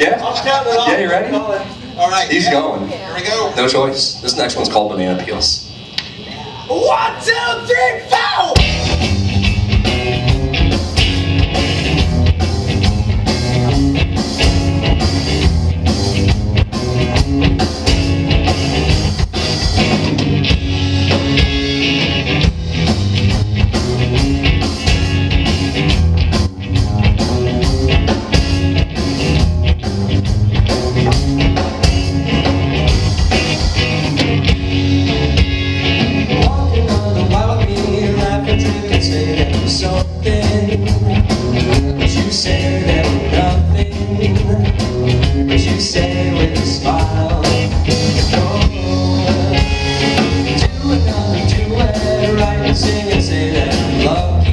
Yeah? I'm counting it off. Yeah, you ready? All right. He's yeah. going. Here we go. No choice. This next one's called Banana Peels. One, two, three, But with a smile. And sing and say that lucky.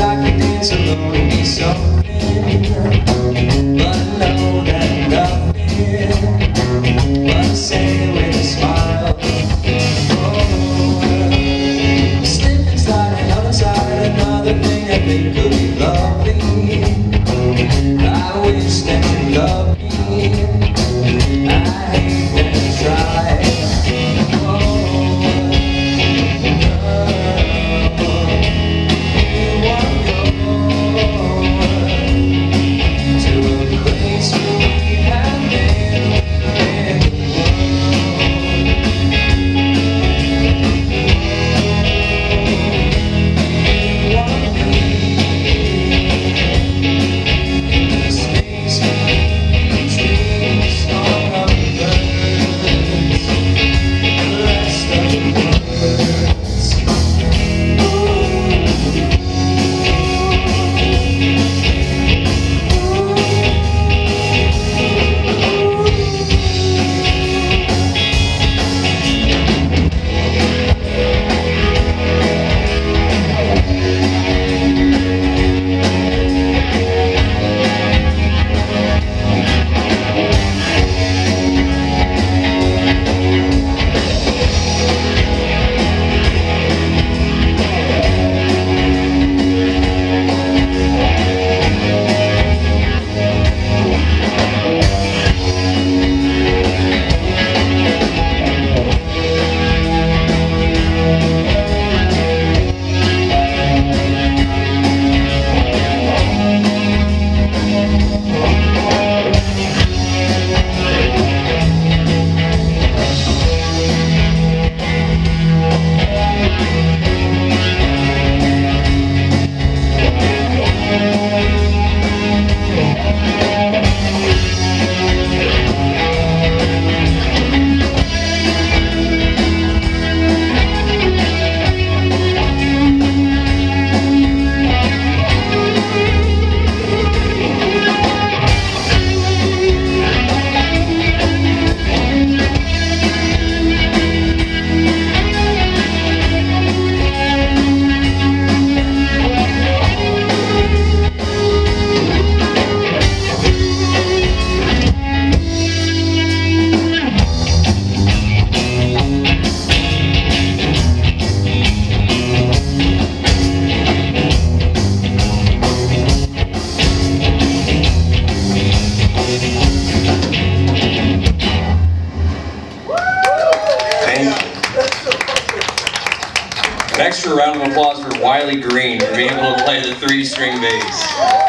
I could dance alone and be something. But I know that nothing. But with a smile. Oh, on inside another thing I think could be lovely. I wish that Extra round of applause for Wiley Green for being able to play the three string bass.